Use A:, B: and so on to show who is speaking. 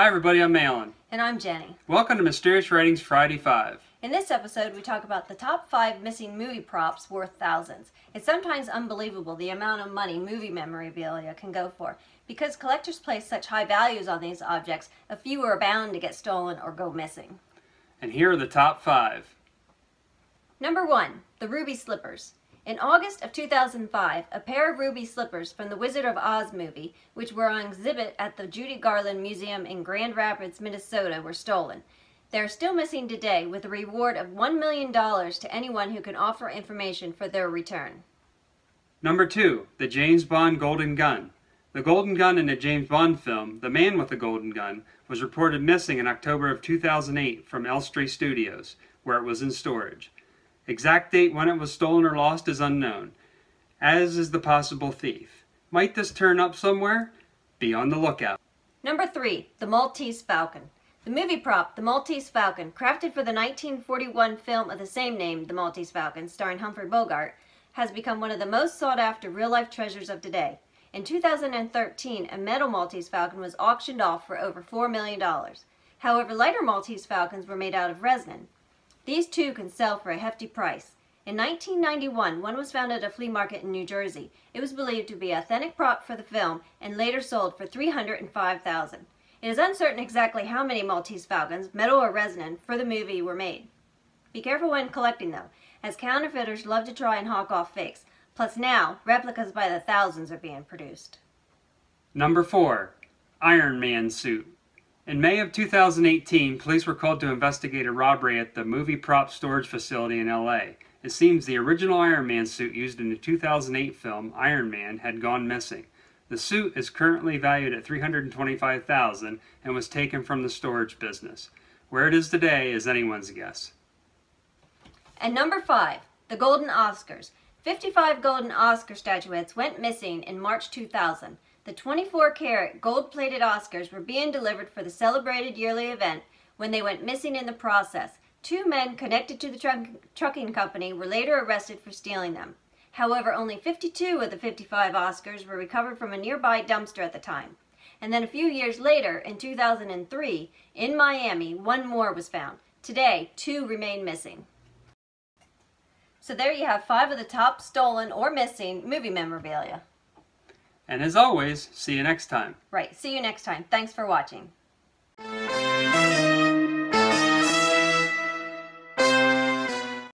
A: Hi everybody, I'm Malin.
B: And I'm Jenny.
A: Welcome to Mysterious Writings Friday 5.
B: In this episode, we talk about the top five missing movie props worth thousands. It's sometimes unbelievable the amount of money movie memorabilia can go for. Because collectors place such high values on these objects, a few are bound to get stolen or go missing.
A: And here are the top five.
B: Number one, the ruby slippers. In August of 2005, a pair of ruby slippers from the Wizard of Oz movie, which were on exhibit at the Judy Garland Museum in Grand Rapids, Minnesota, were stolen. They are still missing today with a reward of $1 million to anyone who can offer information for their return.
A: Number two, the James Bond Golden Gun. The golden gun in a James Bond film, The Man with the Golden Gun, was reported missing in October of 2008 from Elstree Studios, where it was in storage. Exact date when it was stolen or lost is unknown, as is the possible thief. Might this turn up somewhere? Be on the lookout.
B: Number 3. The Maltese Falcon. The movie prop, The Maltese Falcon, crafted for the 1941 film of the same name, The Maltese Falcon, starring Humphrey Bogart, has become one of the most sought-after real-life treasures of today. In 2013, a metal Maltese Falcon was auctioned off for over $4 million. However, lighter Maltese Falcons were made out of resin. These too can sell for a hefty price. In 1991, one was found at a flea market in New Jersey. It was believed to be an authentic prop for the film and later sold for 305,000. It is uncertain exactly how many Maltese Falcons, metal or resin, for the movie were made. Be careful when collecting though, as counterfeiters love to try and hawk off fakes. Plus now, replicas by the thousands are being produced.
A: Number 4. Iron Man Suit in May of 2018, police were called to investigate a robbery at the movie prop storage facility in LA. It seems the original Iron Man suit used in the 2008 film Iron Man had gone missing. The suit is currently valued at 325,000 and was taken from the storage business. Where it is today is anyone's guess.
B: And number 5, the Golden Oscars. 55 golden Oscar statuettes went missing in March 2000. The 24-karat gold-plated Oscars were being delivered for the celebrated yearly event when they went missing in the process. Two men connected to the truck trucking company were later arrested for stealing them. However, only 52 of the 55 Oscars were recovered from a nearby dumpster at the time. And then a few years later, in 2003, in Miami, one more was found. Today, two remain missing. So there you have five of the top stolen or missing movie memorabilia.
A: And as always, see you next time.
B: Right. See you next time. Thanks for watching.